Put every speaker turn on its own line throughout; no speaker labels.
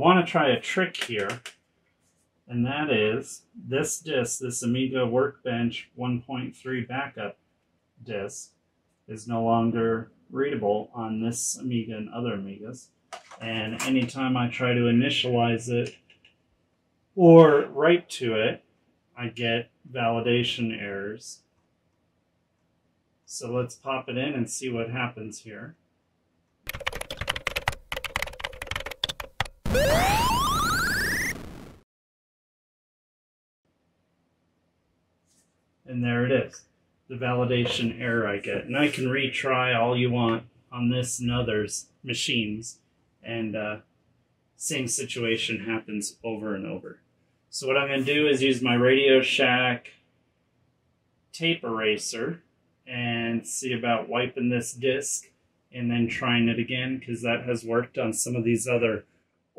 want to try a trick here, and that is this disk, this Amiga Workbench 1.3 backup disk, is no longer readable on this Amiga and other Amigas. And anytime I try to initialize it or write to it, I get validation errors. So let's pop it in and see what happens here. And there it is, the validation error I get. And I can retry all you want on this and others machines. And uh, same situation happens over and over. So what I'm going to do is use my Radio Shack tape eraser and see about wiping this disk and then trying it again because that has worked on some of these other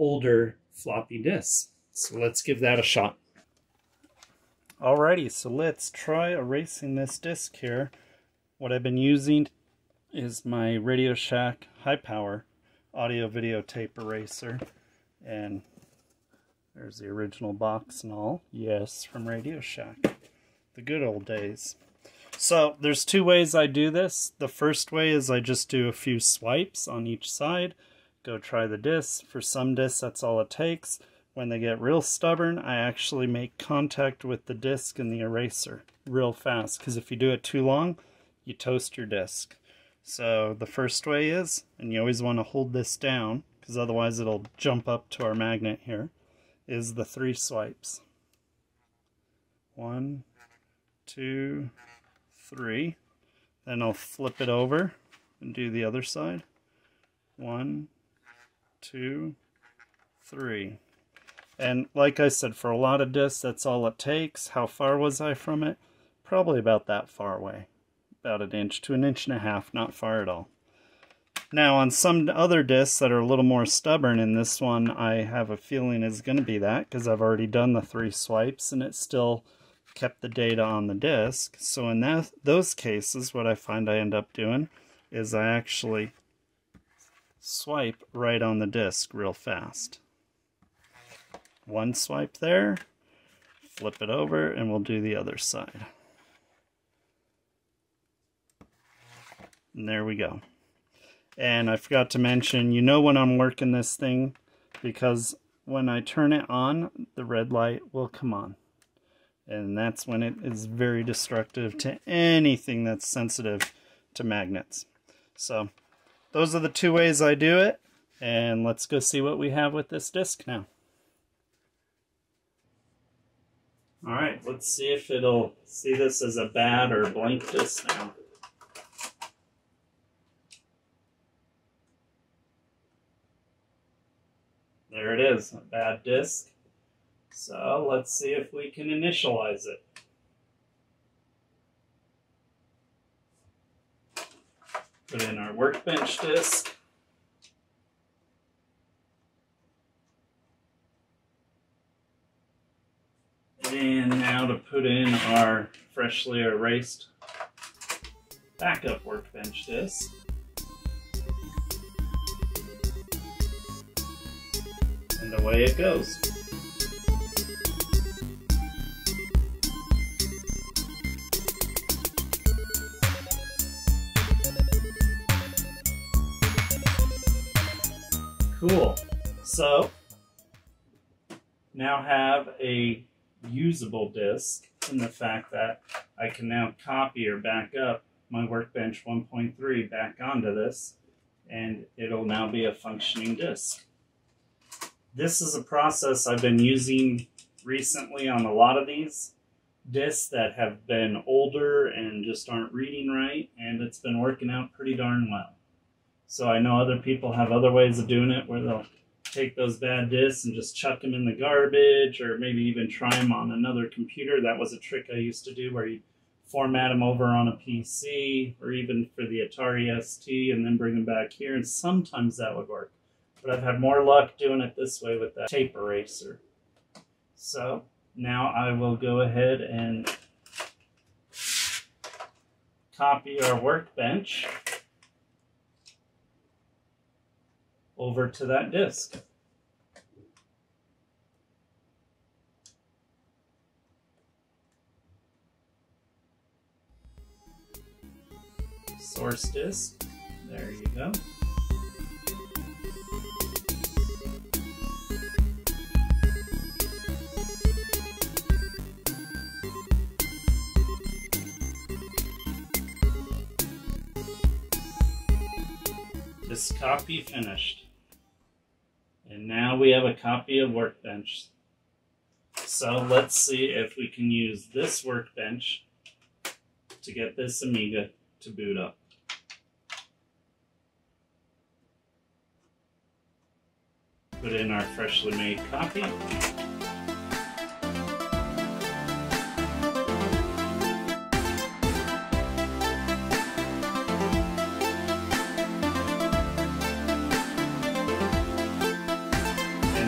older floppy disks. So let's give that a shot. Alrighty, so let's try erasing this disk here. What I've been using is my Radio Shack high power audio video tape eraser and there's the original box and all. Yes, from Radio Shack. The good old days. So there's two ways I do this. The first way is I just do a few swipes on each side. Go try the disc. For some discs, that's all it takes. When they get real stubborn, I actually make contact with the disc and the eraser real fast. Because if you do it too long, you toast your disc. So the first way is, and you always want to hold this down, because otherwise it'll jump up to our magnet here is the three swipes. One, two, three. Then I'll flip it over and do the other side. One, two, three. And like I said, for a lot of discs, that's all it takes. How far was I from it? Probably about that far away. About an inch to an inch and a half, not far at all. Now on some other discs that are a little more stubborn, and this one I have a feeling is going to be that because I've already done the three swipes and it still kept the data on the disk. So in that, those cases, what I find I end up doing is I actually swipe right on the disk real fast. One swipe there, flip it over, and we'll do the other side. And there we go. And I forgot to mention, you know when I'm working this thing because when I turn it on, the red light will come on. And that's when it is very destructive to anything that's sensitive to magnets. So those are the two ways I do it. And let's go see what we have with this disc now. All right, let's see if it'll see this as a bad or blank disc now. There it is, a bad disk. So let's see if we can initialize it. Put in our workbench disk. And now to put in our freshly erased backup workbench disk. and away it goes. Cool. So, now have a usable disk in the fact that I can now copy or back up my Workbench 1.3 back onto this and it'll now be a functioning disk. This is a process I've been using recently on a lot of these discs that have been older and just aren't reading right, and it's been working out pretty darn well. So I know other people have other ways of doing it where they'll take those bad discs and just chuck them in the garbage or maybe even try them on another computer. That was a trick I used to do where you format them over on a PC or even for the Atari ST and then bring them back here, and sometimes that would work. But I've had more luck doing it this way with that tape eraser. So now I will go ahead and copy our workbench over to that disk. Source disk, there you go. Just copy finished. Now we have a copy of Workbench. So let's see if we can use this Workbench to get this Amiga to boot up. Put in our freshly made copy.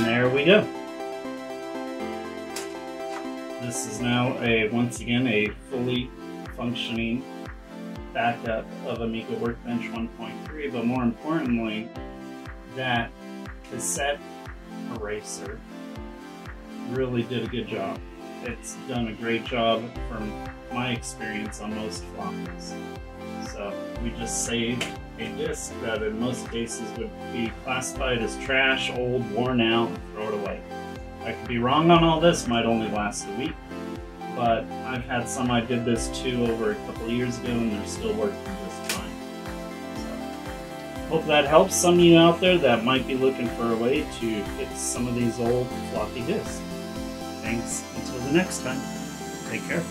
There we go. This is now a, once again, a fully functioning backup of Amiga Workbench 1.3, but more importantly, that cassette eraser really did a good job. It's done a great job from my experience on most floppies. So we just saved a disk that in most cases would be classified as trash, old, worn out, throw it away. I could be wrong on all this, might only last a week, but I've had some I did this to over a couple years ago and they're still working just fine. So, hope that helps some of you out there that might be looking for a way to fix some of these old floppy disks. Thanks until the next time. Take care.